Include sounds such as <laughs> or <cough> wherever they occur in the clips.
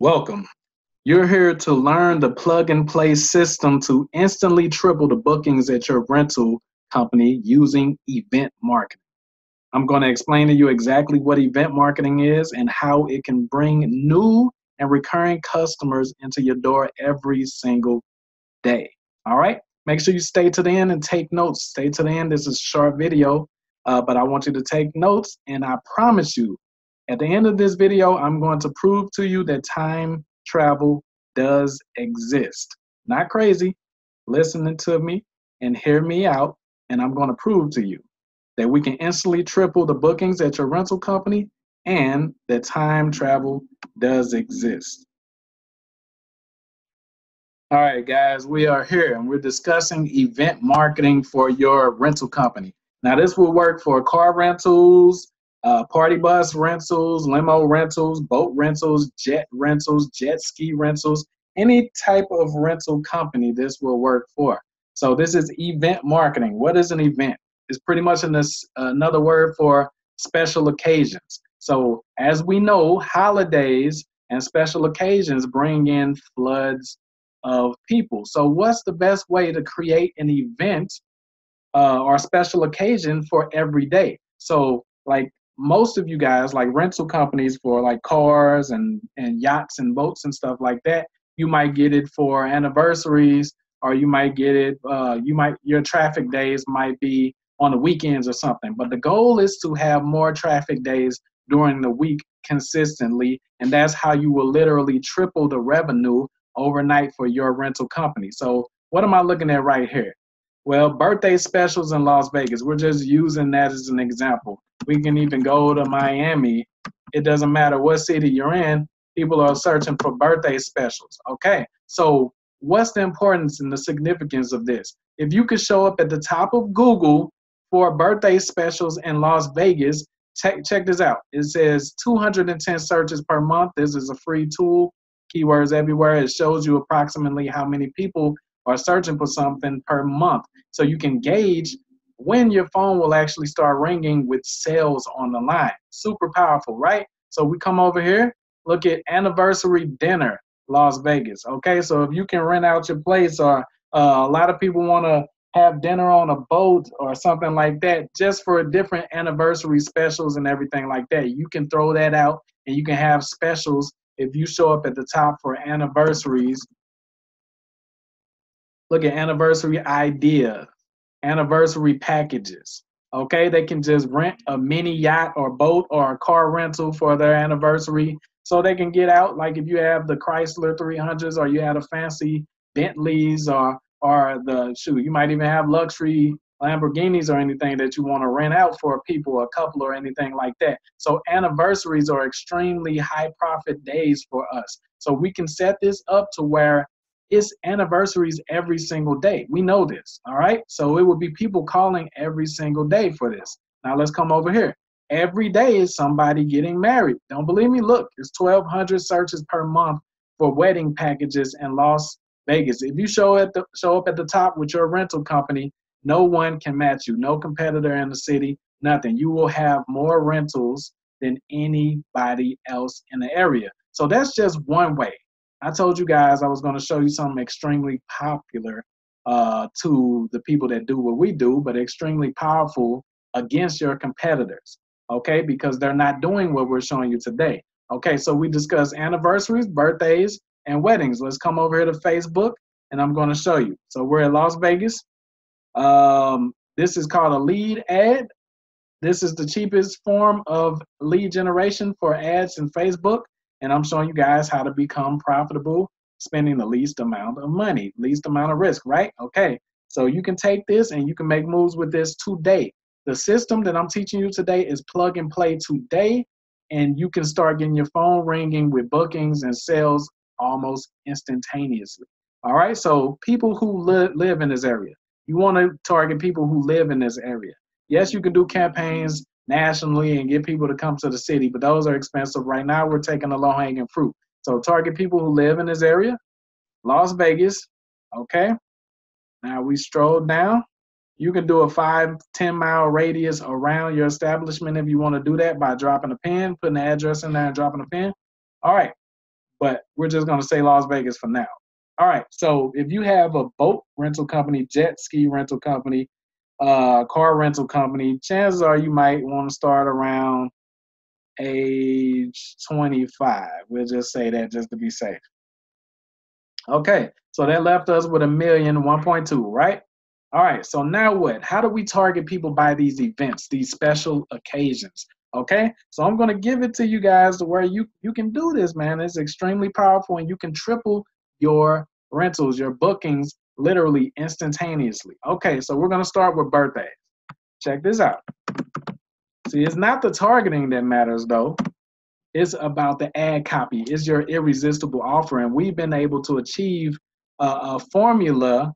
Welcome. You're here to learn the plug and play system to instantly triple the bookings at your rental company using event marketing. I'm going to explain to you exactly what event marketing is and how it can bring new and recurring customers into your door every single day. All right? Make sure you stay to the end and take notes. Stay to the end. This is a short video, uh, but I want you to take notes, and I promise you, at the end of this video, I'm going to prove to you that time travel does exist. Not crazy, listening to me and hear me out, and I'm going to prove to you that we can instantly triple the bookings at your rental company and that time travel does exist. All right, guys, we are here and we're discussing event marketing for your rental company. Now, this will work for car rentals, uh, party bus rentals, limo rentals, boat rentals, jet rentals, jet ski rentals, any type of rental company this will work for. So this is event marketing. What is an event? It's pretty much an, another word for special occasions. So as we know, holidays and special occasions bring in floods of people. So what's the best way to create an event uh, or special occasion for every day? So like most of you guys like rental companies for like cars and and yachts and boats and stuff like that you might get it for anniversaries or you might get it uh, you might your traffic days might be on the weekends or something. But the goal is to have more traffic days during the week consistently and that's how you will literally triple the revenue overnight for your rental company. So what am i looking at right here? Well birthday specials in las vegas. We're just using that as an example we can even go to Miami. It doesn't matter what city you're in, people are searching for birthday specials. Okay, so what's the importance and the significance of this? If you could show up at the top of Google for birthday specials in Las Vegas, check, check this out. It says 210 searches per month. This is a free tool, keywords everywhere. It shows you approximately how many people are searching for something per month. So you can gauge when your phone will actually start ringing with sales on the line. Super powerful, right? So we come over here, look at anniversary dinner, Las Vegas. Okay, so if you can rent out your place, or uh, a lot of people want to have dinner on a boat or something like that, just for a different anniversary specials and everything like that, you can throw that out and you can have specials if you show up at the top for anniversaries. Look at anniversary idea anniversary packages. Okay, they can just rent a mini yacht or boat or a car rental for their anniversary so they can get out. Like if you have the Chrysler 300s or you had a fancy Bentleys or or the shoot, you might even have luxury Lamborghinis or anything that you want to rent out for people, a couple or anything like that. So anniversaries are extremely high profit days for us. So we can set this up to where it's anniversaries every single day. We know this, all right? So it would be people calling every single day for this. Now let's come over here. Every day is somebody getting married. Don't believe me? Look, it's 1,200 searches per month for wedding packages in Las Vegas. If you show at the show up at the top with your rental company, no one can match you. No competitor in the city. Nothing. You will have more rentals than anybody else in the area. So that's just one way. I told you guys I was going to show you something extremely popular uh, to the people that do what we do, but extremely powerful against your competitors, okay? Because they're not doing what we're showing you today. Okay, so we discussed anniversaries, birthdays, and weddings. Let's come over here to Facebook, and I'm going to show you. So we're in Las Vegas. Um, this is called a lead ad. This is the cheapest form of lead generation for ads in Facebook and I'm showing you guys how to become profitable spending the least amount of money, least amount of risk, right? Okay, so you can take this and you can make moves with this today. The system that I'm teaching you today is plug and play today, and you can start getting your phone ringing with bookings and sales almost instantaneously. All right, so people who li- live in this area, you want to target people who live in this area. Yes, you can do campaigns nationally and get people to come to the city, but those are expensive. Right now, we're taking the low hanging fruit. So target people who live in this area, Las Vegas. Okay. Now we stroll down. You can do a five, 10 mile radius around your establishment if you want to do that by dropping a pin, putting the address in there and dropping a pin. All right. but we're just going to say Las Vegas for now. All right. So if you have a boat rental company, jet ski rental company, uh, car rental company, chances are you might want to start around age 25. We'll just say that just to be safe. Okay, so that left us with a million, 1.2, right? All right, so now what? How do we target people by these events, these special occasions? Okay, so I'm gonna give it to you guys to where you you can do this, man. It's extremely powerful, and you can triple your rentals, your bookings, literally instantaneously. Okay, so we're gonna start with birthdays. Check this out. See, it's not the targeting that matters though. It's about the ad copy. It's your irresistible offer, and we've been able to achieve a, a formula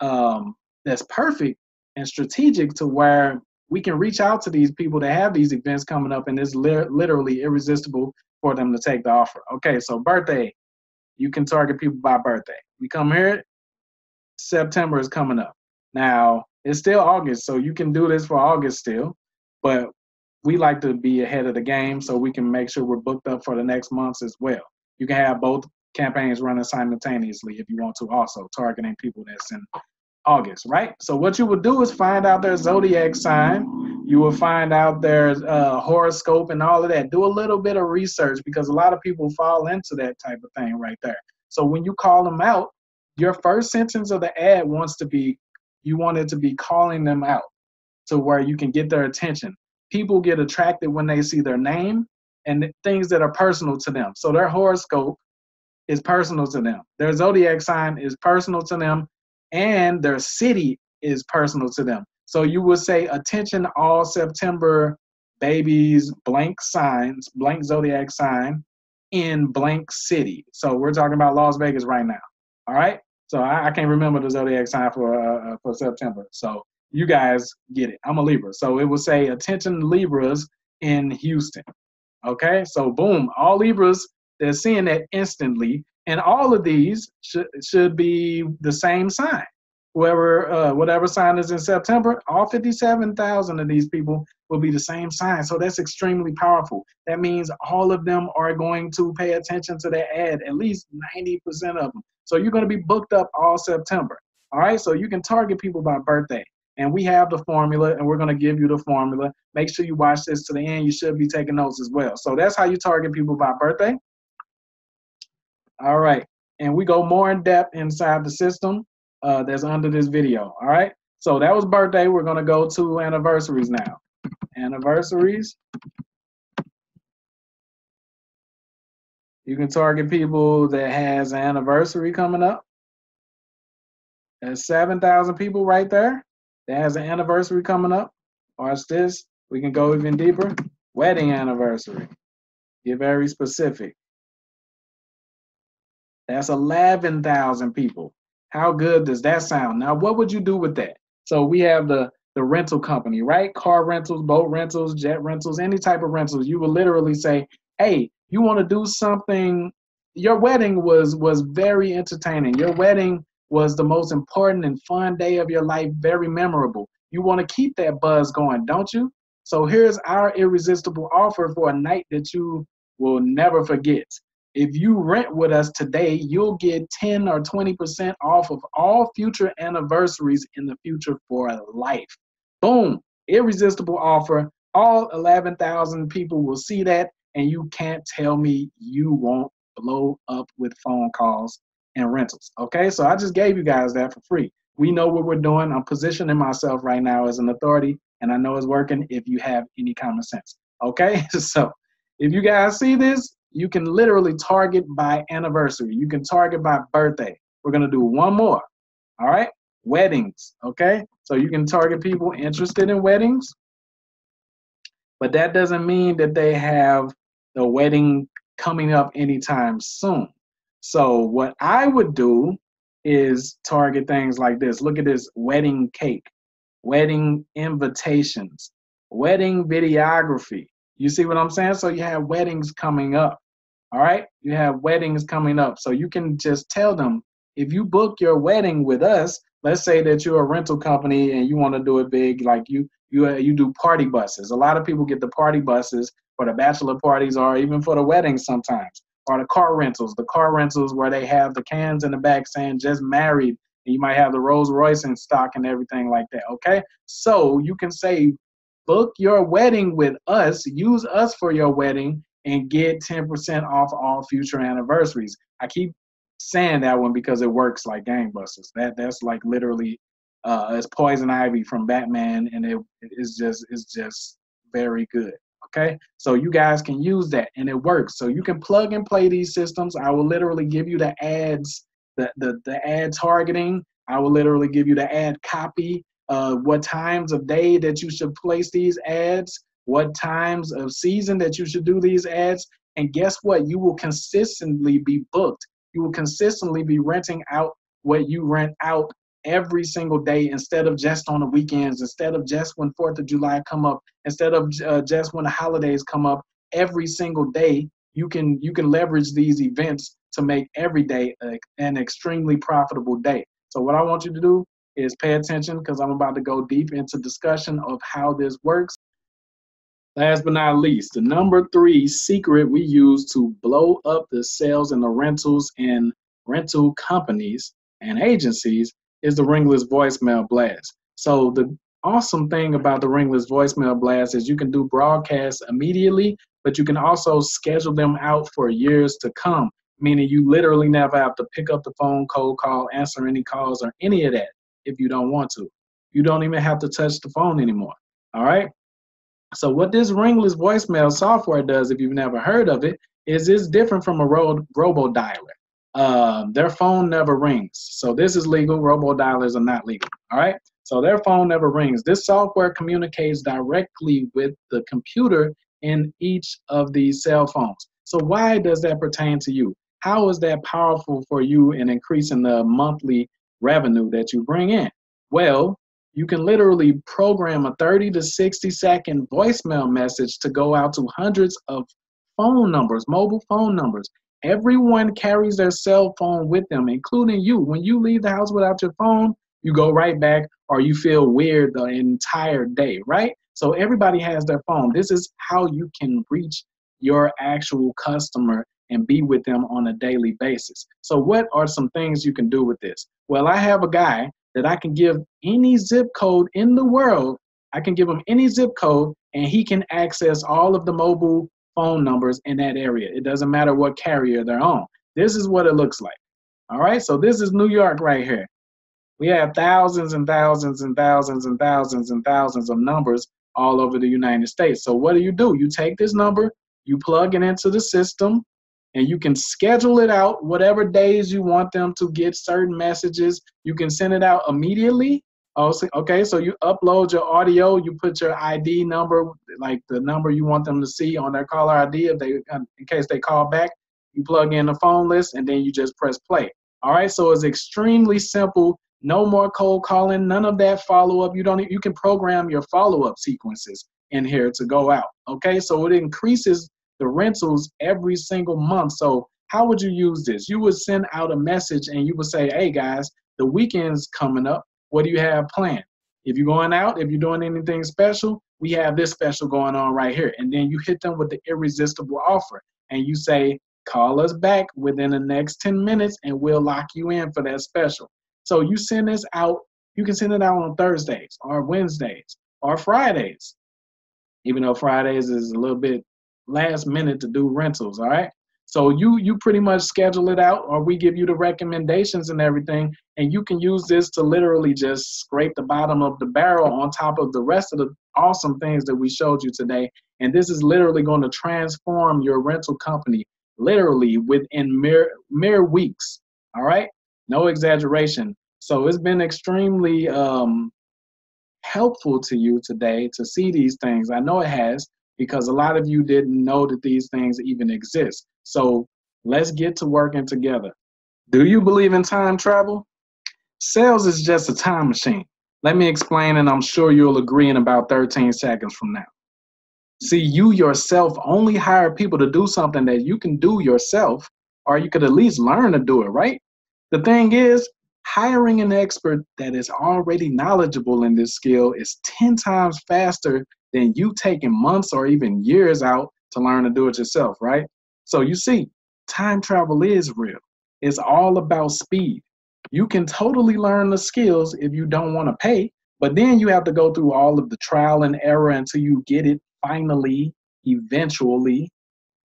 um, that's perfect and strategic to where we can reach out to these people that have these events coming up, and it's li- literally irresistible for them to take the offer. Okay, so birthday, you can target people by birthday. We come here, September is coming up. Now it's still August, so you can do this for August still, but we like to be ahead of the game so we can make sure we're booked up for the next months as well. You can have both campaigns running simultaneously if you want to, also targeting people that's in August, right? So what you would do is find out their zodiac sign. You will find out their uh, horoscope and all of that. Do a little bit of research because a lot of people fall into that type of thing right there. So when you call them out, your first sentence of the ad wants to be, you want it to be calling them out to where you can get their attention people get attracted when they see their name and things that are personal to them. So their horoscope is personal to them. Their zodiac sign is personal to them, and their city is personal to them. So you would say, attention all September babies, blank signs, blank zodiac sign in blank city. So we're talking about Las Vegas right now. All right. So I, I can't remember the zodiac sign for uh, uh for September. So you guys get it. I'm a Libra. So it will say attention Libras in Houston. Okay, so boom, all Libras, they're seeing that instantly. And all of these should, should be the same sign. Whoever, uh, whatever sign is in September, all 57,000 of these people will be the same sign. So that's extremely powerful. That means all of them are going to pay attention to that ad, at least 90% of them. So you're going to be booked up all September. All right, so you can target people by birthday. And we have the formula, and we're going to give you the formula. Make sure you watch this to the end. You should be taking notes as well. So that's how you target people by birthday. All right. And we go more in depth inside the system uh, that's under this video. All right. So that was birthday. We're going to go to anniversaries now. Anniversaries. You can target people that has an anniversary coming up. There's 7,000 people right there that has an anniversary coming up. Watch this. We can go even deeper. Wedding anniversary. Get very specific. That's 11,000 people. How good does that sound? Now, what would you do with that? So we have the the rental company, right? Car rentals, boat rentals, jet rentals, any type of rentals. You would literally say, "Hey, you want to do something? Your wedding was was very entertaining. Your wedding was the most important and fun day of your life, very memorable. You want to keep that buzz going, don't you? So here's our irresistible offer for a night that you will never forget. If you rent with us today, you'll get 10 or 20% off of all future anniversaries in the future for life. Boom, irresistible offer. All 11,000 people will see that, and you can't tell me you won't blow up with phone calls and rentals. Okay, so I just gave you guys that for free. We know what we're doing. I'm positioning myself right now as an authority, and I know it's working if you have any common sense. Okay, <laughs> so if you guys see this, you can literally target by anniversary. You can target by birthday. We're gonna do one more. All right, weddings. Okay, so you can target people interested in weddings, but that doesn't mean that they have the wedding coming up anytime soon. So what I would do is target things like this. Look at this wedding cake, wedding invitations, wedding videography. You see what I'm saying? So you have weddings coming up. All right? You have weddings coming up. So you can just tell them if you book your wedding with us, let's say that you're a rental company and you want to do it big like you you uh, you do party buses. A lot of people get the party buses for the bachelor parties or even for the weddings sometimes. or the car rentals, the car rentals where they have the cans in the back saying just married. And you might have the Rolls Royce in stock and everything like that. Okay. So you can say, book your wedding with us, use us for your wedding, and get 10% off all future anniversaries. I keep saying that one because it works like gangbusters. That that's like literally uh it's poison ivy from Batman and it is just it's just very good. Okay, so you guys can use that and it works. So you can plug and play these systems. I will literally give you the ads, the the, the ad targeting. I will literally give you the ad copy, uh, what times of day that you should place these ads, what times of season that you should do these ads. And guess what? You will consistently be booked. You will consistently be renting out what you rent out every single day instead of just on the weekends, instead of just when Fourth of July come up, instead of uh, just when the holidays come up. Every single day, you can you can leverage these events to make every day a, an extremely profitable day. So what I want you to do is pay attention because I'm about to go deep into discussion of how this works. Last but not least, the number three secret we use to blow up the sales and the rentals and rental companies and agencies is the ringless voicemail blast. So the awesome thing about the ringless voicemail blast is you can do broadcasts immediately, but you can also schedule them out for years to come, meaning you literally never have to pick up the phone, cold call, answer any calls, or any of that if you don't want to. You don't even have to touch the phone anymore. All right. So what this ringless voicemail software does, if you've never heard of it, is it's different from a ro- robo dialer. Um, their phone never rings. So this is legal. Robo dialers are not legal. All right. So their phone never rings. This software communicates directly with the computer in each of these cell phones. So why does that pertain to you? How is that powerful for you in increasing the monthly revenue that you bring in? Well, you can literally program a 30 to 60 second voicemail message to go out to hundreds of phone numbers, mobile phone numbers. Everyone carries their cell phone with them, including you. When you leave the house without your phone, you go right back or you feel weird the entire day, right? So everybody has their phone. This is how you can reach your actual customer and be with them on a daily basis. So, what are some things you can do with this? Well, I have a guy that I can give any zip code in the world. I can give him any zip code and he can access all of the mobile phone numbers in that area. It doesn't matter what carrier they're on. This is what it looks like. All right, so this is New York right here. We have thousands and thousands and thousands and thousands and thousands of numbers all over the United States. So what do you do? You take this number, you plug it into the system, and you can schedule it out whatever days you want them to get certain messages. You can send it out immediately Oh, okay. So you upload your audio, you put your ID number, like the number you want them to see on their caller ID, if they, um, in case they call back. You plug in the phone list, and then you just press play. All right. So it's extremely simple. No more cold calling. None of that follow up. You don't. You can program your follow up sequences in here to go out. Okay. So it increases the rentals every single month. So how would you use this? You would send out a message, and you would say, "Hey guys, the weekend's coming up what do you have planned? If you're going out, if you're doing anything special, we have this special going on right here. And then you hit them with the irresistible offer and you say, call us back within the next 10 minutes and we'll lock you in for that special. So you send this out, you can send it out on Thursdays or Wednesdays or Fridays, even though Fridays is a little bit last minute to do rentals, all right? So you you pretty much schedule it out, or we give you the recommendations and everything, and you can use this to literally just scrape the bottom of the barrel on top of the rest of the awesome things that we showed you today. And this is literally going to transform your rental company literally within mere mere weeks. All right, no exaggeration. So it's been extremely um, helpful to you today to see these things. I know it has because a lot of you didn't know that these things even exist. So let's get to working together. Do you believe in time travel? Sales is just a time machine. Let me explain, and I'm sure you'll agree in about 13 seconds from now. See, you yourself only hire people to do something that you can do yourself, or you could at least learn to do it, right? The thing is, hiring an expert that is already knowledgeable in this skill is 10 times faster than you taking months or even years out to learn to do it yourself, right? So you see, time travel is real. It's all about speed. You can totally learn the skills if you don't want to pay, but then you have to go through all of the trial and error until you get it finally, eventually.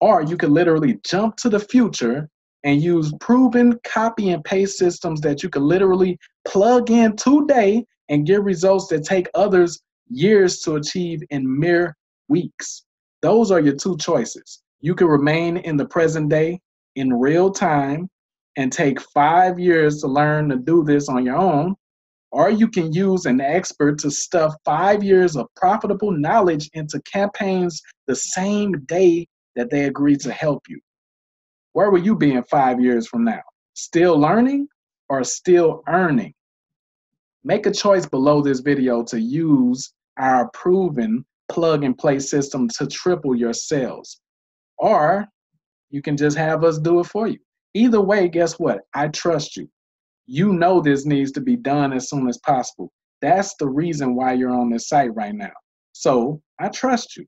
Or you could literally jump to the future and use proven copy and paste systems that you could literally plug in today and get results that take others years to achieve in mere weeks. Those are your two choices. You can remain in the present day in real time and take five years to learn to do this on your own, or you can use an expert to stuff five years of profitable knowledge into campaigns the same day that they agree to help you. Where will you be in five years from now? Still learning or still earning? Make a choice below this video to use our proven plug and play system to triple your sales. Or you can just have us do it for you. Either way, guess what? I trust you. You know this needs to be done as soon as possible. That's the reason why you're on this site right now. So I trust you.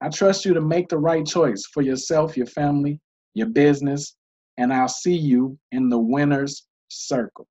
I trust you to make the right choice for yourself, your family, your business, and I'll see you in the winner's circle.